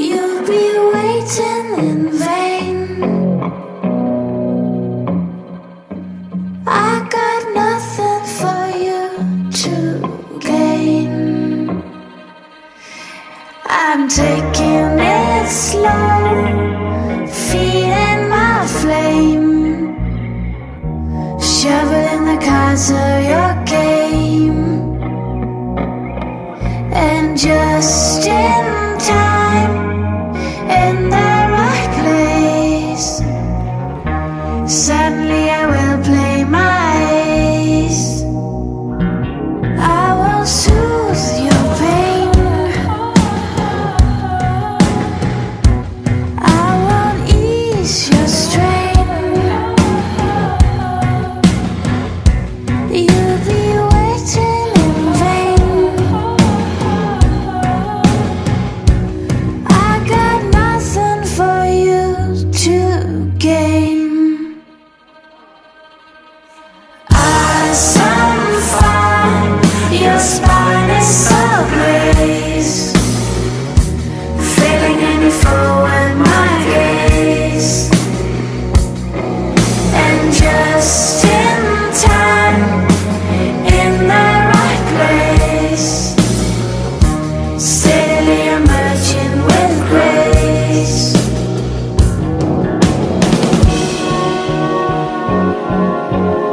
You'll be waiting in vain. I got nothing for you to gain. I'm taking it slow, feeding my flame, shoveling the cards of your game, and just. you